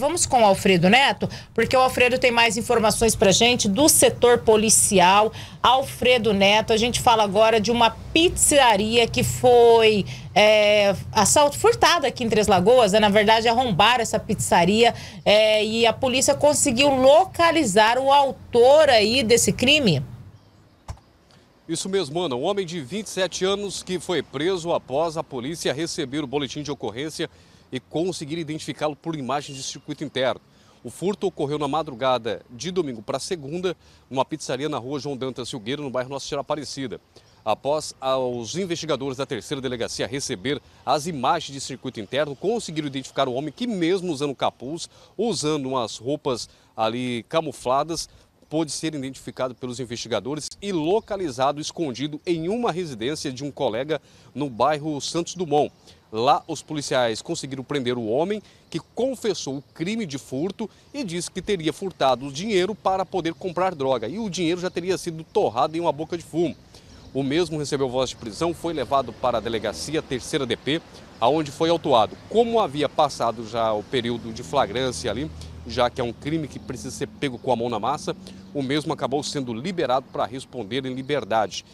Vamos com o Alfredo Neto, porque o Alfredo tem mais informações para gente do setor policial. Alfredo Neto, a gente fala agora de uma pizzaria que foi é, assalto furtada aqui em Três Lagoas. Né? Na verdade, arrombaram essa pizzaria é, e a polícia conseguiu localizar o autor aí desse crime. Isso mesmo, Ana. Um homem de 27 anos que foi preso após a polícia receber o boletim de ocorrência e conseguir identificá-lo por imagens de circuito interno. O furto ocorreu na madrugada de domingo para segunda, numa pizzaria na rua João Dantas Silgueira, no bairro Nossa Senhora Aparecida. Após os investigadores da terceira delegacia receber as imagens de circuito interno, conseguiram identificar o homem que, mesmo usando capuz, usando umas roupas ali camufladas, pôde ser identificado pelos investigadores e localizado escondido em uma residência de um colega no bairro Santos Dumont. Lá, os policiais conseguiram prender o homem que confessou o crime de furto e disse que teria furtado o dinheiro para poder comprar droga. E o dinheiro já teria sido torrado em uma boca de fumo. O mesmo recebeu voz de prisão, foi levado para a delegacia terceira DP, aonde foi autuado. Como havia passado já o período de flagrância ali, já que é um crime que precisa ser pego com a mão na massa, o mesmo acabou sendo liberado para responder em liberdade.